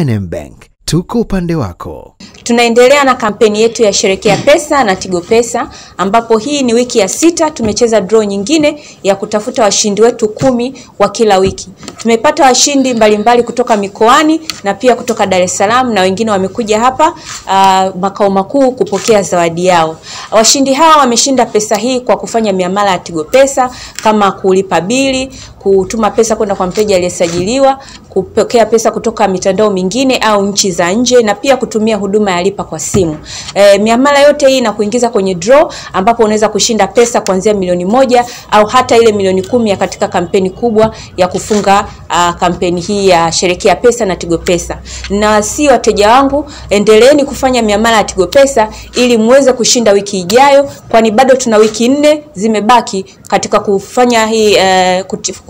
I&M Bank, tuko upande wako. Tunaendelea na kampeni yetu ya Sherekea Pesa na Tigo Pesa ambapo hii ni wiki ya sita. Tumecheza draw nyingine ya kutafuta washindi wetu kumi wa kila wiki. Tumepata washindi mbalimbali kutoka mikoani na pia kutoka Dar es Salaam na wengine wamekuja hapa uh, makao makuu kupokea zawadi yao. Washindi hawa wameshinda pesa hii kwa kufanya miamala ya Tigo Pesa kama kulipa bili, kutuma pesa kwenda kwa mteja aliyesajiliwa, kupokea pesa kutoka mitandao mingine au nchi za nje na pia kutumia huduma ya lipa kwa simu. E, miamala yote hii na kuingiza kwenye draw ambapo unaweza kushinda pesa kuanzia milioni moja au hata ile milioni kumi ya katika kampeni kubwa ya kufunga uh, kampeni hii ya Sherekea Pesa na Tigo Pesa. Na si wateja wangu, endeleeni kufanya miamala ya Tigo Pesa ili muweze kushinda wiki ijayo, kwani bado tuna wiki nne zimebaki katika kufanya hii uh,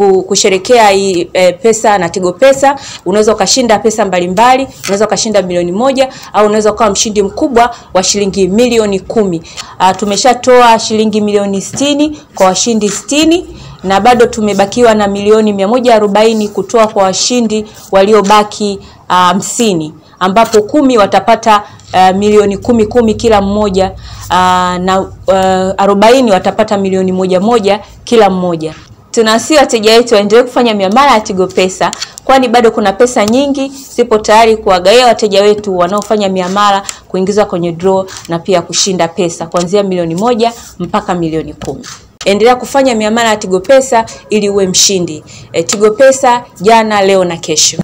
kusherekea hii e, pesa na Tigo Pesa. Unaweza ukashinda pesa mbalimbali, unaweza ukashinda milioni moja au unaweza ukawa mshindi mkubwa wa shilingi milioni kumi. Uh, tumeshatoa shilingi milioni sitini kwa washindi sitini na bado tumebakiwa na milioni mia moja arobaini kutoa kwa washindi waliobaki hamsini uh, ambapo kumi watapata uh, milioni kumi kumi kila mmoja uh, na uh, arobaini watapata milioni moja moja kila mmoja. Tunawasihi wateja wetu waendelee kufanya miamala ya Tigo Pesa kwani bado kuna pesa nyingi zipo tayari kuwagaia wateja wetu wanaofanya miamala kuingizwa kwenye draw na pia kushinda pesa kuanzia milioni moja mpaka milioni kumi. Endelea kufanya miamala ya Tigo Pesa ili uwe mshindi. E, Tigo Pesa jana, leo na kesho.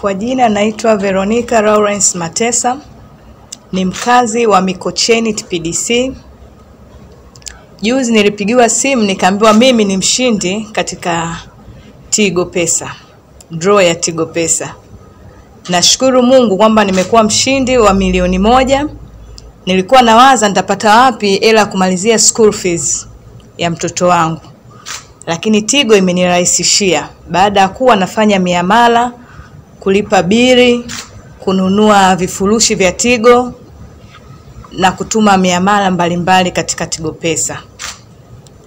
Kwa jina naitwa Veronica Lawrence Matesa, ni mkazi wa Mikocheni TPDC. Juzi nilipigiwa simu nikaambiwa mimi ni mshindi katika Tigo Pesa, draw ya Tigo Pesa. Nashukuru Mungu kwamba nimekuwa mshindi wa milioni moja. Nilikuwa nawaza nitapata wapi hela kumalizia school fees ya mtoto wangu, lakini Tigo imenirahisishia baada ya kuwa nafanya miamala, kulipa bili, kununua vifurushi vya Tigo na kutuma miamala mbalimbali katika Tigo Pesa.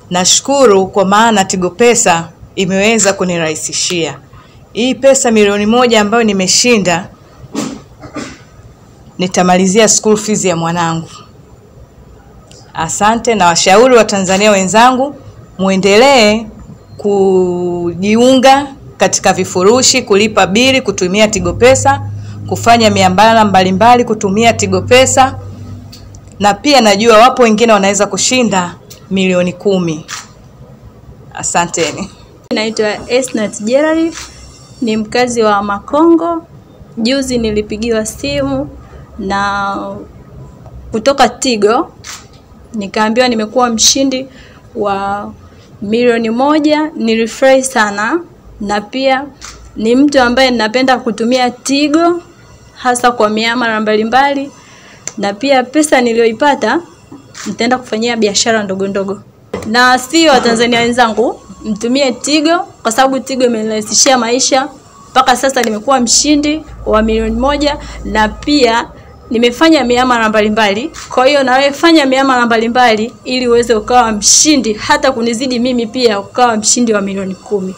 Nashukuru kwa maana Tigo Pesa imeweza kunirahisishia hii pesa milioni moja ambayo nimeshinda, nitamalizia school fees ya mwanangu. Asante, na washauri wa Tanzania wenzangu muendelee kujiunga katika vifurushi, kulipa bili kutumia Tigo Pesa, kufanya miamala mbalimbali kutumia Tigo Pesa, na pia najua wapo wengine wanaweza kushinda milioni kumi. Asanteni. Naitwa Esnat Jerari, ni mkazi wa Makongo. Juzi nilipigiwa simu na kutoka Tigo nikaambiwa nimekuwa mshindi wa milioni moja. Nilifurahi sana, na pia ni mtu ambaye ninapenda kutumia Tigo hasa kwa miamala mbalimbali, na pia pesa niliyoipata nitaenda kufanyia biashara ndogo ndogo. Na si Watanzania wenzangu, mtumie Tigo kwa sababu Tigo imenirahisishia maisha mpaka sasa nimekuwa mshindi wa milioni moja na pia nimefanya miamala mbalimbali. Kwa hiyo na wewe fanya miamala mbalimbali ili uweze ukawa mshindi, hata kunizidi mimi pia ukawa mshindi wa milioni kumi.